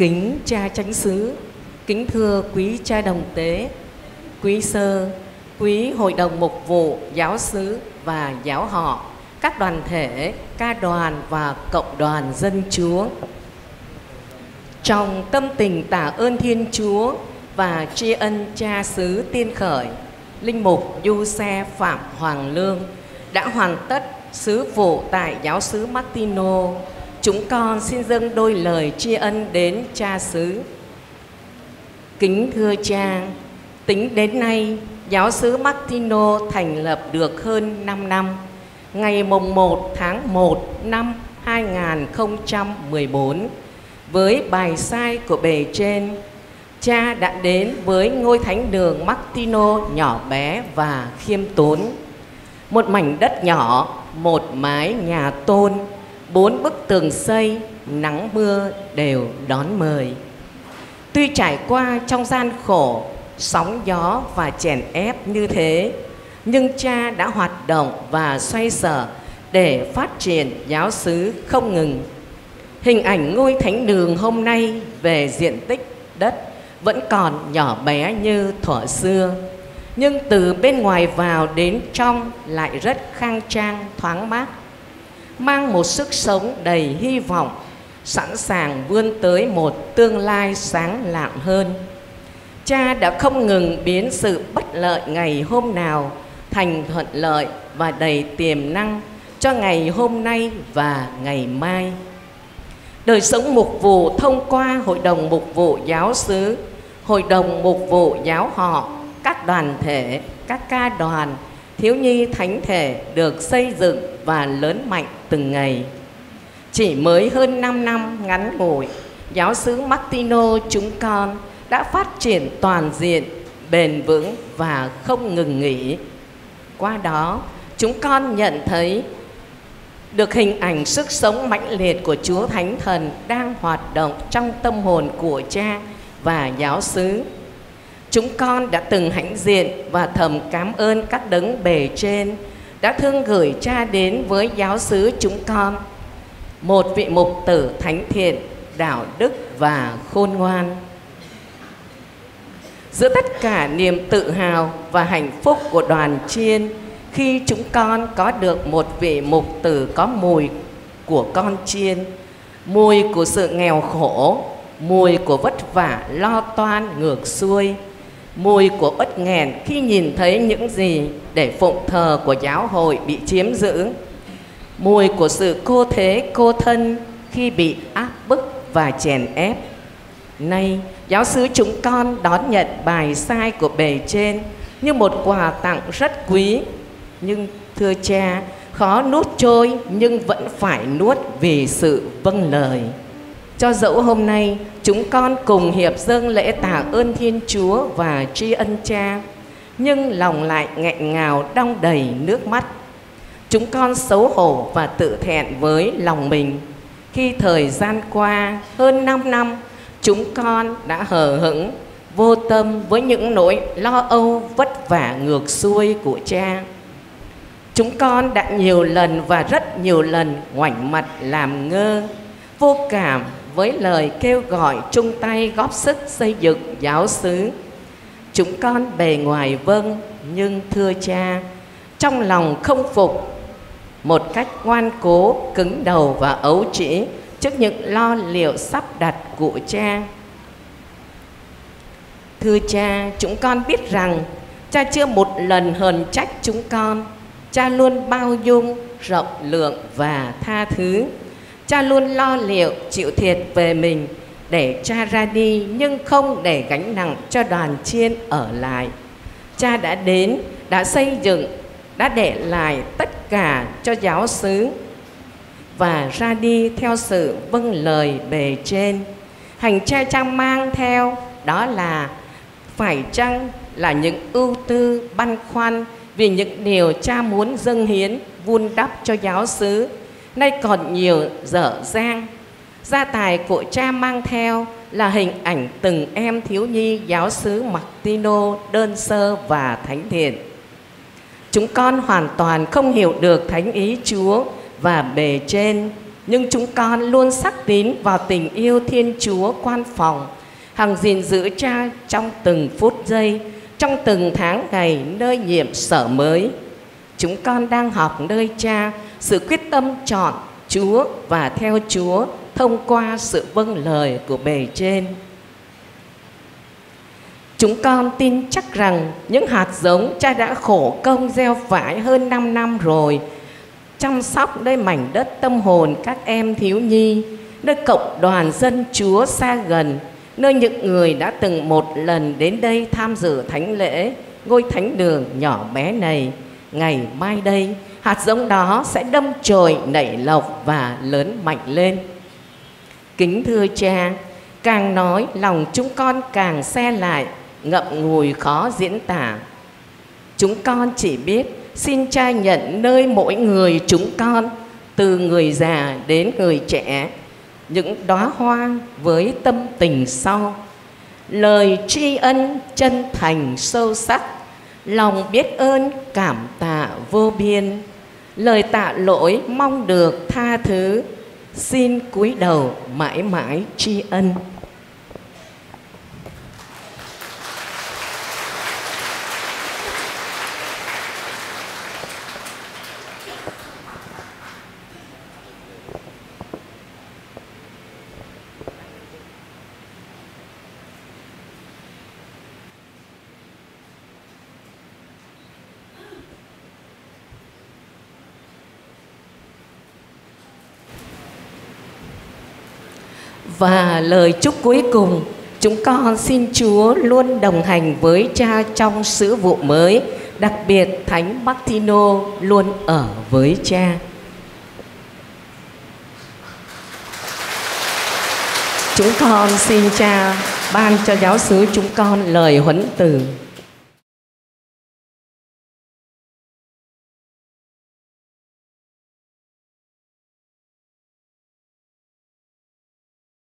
kính cha chánh xứ, kính thưa quý cha đồng tế, quý sơ, quý hội đồng mục vụ, giáo xứ và giáo họ, các đoàn thể, ca đoàn và cộng đoàn dân Chúa. Trong tâm tình tạ ơn Thiên Chúa và tri ân cha xứ tiên khởi, Linh mục Du Xe Phạm Hoàng Lương đã hoàn tất sứ vụ tại giáo xứ Martino. Chúng con xin dâng đôi lời tri ân đến cha xứ. Kính thưa cha, tính đến nay, giáo xứ Martino thành lập được hơn 5 năm. Ngày mùng 1 tháng 1 năm 2014, với bài sai của bề trên, cha đã đến với ngôi thánh đường Martino nhỏ bé và khiêm tốn. Một mảnh đất nhỏ, một mái nhà tôn, bốn bức tường xây, nắng mưa đều đón mời. Tuy trải qua trong gian khổ, sóng gió và chèn ép như thế, nhưng cha đã hoạt động và xoay sở để phát triển giáo xứ không ngừng. Hình ảnh ngôi thánh đường hôm nay về diện tích đất vẫn còn nhỏ bé như thuở xưa, nhưng từ bên ngoài vào đến trong lại rất khang trang, thoáng mát, mang một sức sống đầy hy vọng, sẵn sàng vươn tới một tương lai sáng lạng hơn. Cha đã không ngừng biến sự bất lợi ngày hôm nào thành thuận lợi và đầy tiềm năng cho ngày hôm nay và ngày mai. Đời sống mục vụ thông qua Hội đồng Mục vụ Giáo xứ, Hội đồng Mục vụ Giáo họ, các đoàn thể, các ca đoàn, thiếu nhi thánh thể được xây dựng và lớn mạnh từng ngày. Chỉ mới hơn 5 năm ngắn ngủi, giáo sứ Martino chúng con đã phát triển toàn diện, bền vững và không ngừng nghỉ. Qua đó, chúng con nhận thấy được hình ảnh sức sống mãnh liệt của Chúa Thánh Thần đang hoạt động trong tâm hồn của cha và giáo xứ. Chúng con đã từng hãnh diện và thầm cảm ơn các đấng bề trên đã thương gửi cha đến với giáo xứ chúng con. Một vị mục tử thánh thiện, đạo đức và khôn ngoan. Giữa tất cả niềm tự hào và hạnh phúc của đoàn chiên khi chúng con có được một vị mục tử có mùi của con chiên, mùi của sự nghèo khổ, mùi của vất vả lo toan ngược xuôi, mùi của bất nghẹn khi nhìn thấy những gì để phụng thờ của giáo hội bị chiếm giữ, mùi của sự cô thế cô thân khi bị áp bức và chèn ép. Nay, giáo sứ chúng con đón nhận bài sai của bề trên như một quà tặng rất quý. Nhưng thưa cha khó nuốt trôi nhưng vẫn phải nuốt vì sự vâng lời cho dẫu hôm nay chúng con cùng hiệp dâng lễ tạ ơn thiên chúa và tri ân cha nhưng lòng lại nghẹn ngào đong đầy nước mắt. Chúng con xấu hổ và tự thẹn với lòng mình. Khi thời gian qua hơn 5 năm chúng con đã hờ hững vô tâm với những nỗi lo âu vất vả ngược xuôi của cha. Chúng con đã nhiều lần và rất nhiều lần ngoảnh mặt làm ngơ, vô cảm với lời kêu gọi chung tay góp sức xây dựng giáo xứ. Chúng con bề ngoài vâng, nhưng thưa cha, trong lòng không phục, một cách ngoan cố, cứng đầu và ấu trĩ trước những lo liệu sắp đặt của cha. Thưa cha, chúng con biết rằng cha chưa một lần hờn trách chúng con Cha luôn bao dung, rộng lượng và tha thứ. Cha luôn lo liệu, chịu thiệt về mình để cha ra đi nhưng không để gánh nặng cho đoàn chiên ở lại. Cha đã đến, đã xây dựng, đã để lại tất cả cho giáo xứ và ra đi theo sự vâng lời bề trên. Hành cha cha mang theo đó là phải chăng là những ưu tư băn khoăn vì những điều cha muốn dâng hiến vun đắp cho giáo xứ nay còn nhiều dở dang gia tài của cha mang theo là hình ảnh từng em thiếu nhi giáo xứ Martino đơn sơ và thánh thiện. Chúng con hoàn toàn không hiểu được thánh ý Chúa và bề trên, nhưng chúng con luôn sắc tín vào tình yêu Thiên Chúa quan phòng, hằng gìn giữ cha trong từng phút giây, trong từng tháng ngày nơi nhiệm sở mới. Chúng con đang học nơi cha sự quyết tâm chọn Chúa và theo Chúa thông qua sự vâng lời của bề trên. Chúng con tin chắc rằng những hạt giống cha đã khổ công gieo vải hơn 5 năm rồi, chăm sóc nơi mảnh đất tâm hồn các em thiếu nhi, nơi cộng đoàn dân Chúa xa gần, nơi những người đã từng một lần đến đây tham dự thánh lễ, ngôi thánh đường nhỏ bé này. Ngày mai đây, hạt giống đó sẽ đâm chồi nảy lộc và lớn mạnh lên. Kính thưa cha, càng nói lòng chúng con càng xe lại ngậm ngùi khó diễn tả. Chúng con chỉ biết xin cha nhận nơi mỗi người chúng con, từ người già đến người trẻ, những đóa hoa với tâm tình sau. Lời tri ân chân thành sâu sắc, lòng biết ơn cảm tạ vô biên. Lời tạ lỗi mong được tha thứ, xin cúi đầu mãi mãi tri ân. Và lời chúc cuối cùng, chúng con xin Chúa luôn đồng hành với cha trong sứ vụ mới, đặc biệt Thánh Martino luôn ở với cha. Chúng con xin cha ban cho giáo xứ chúng con lời huấn từ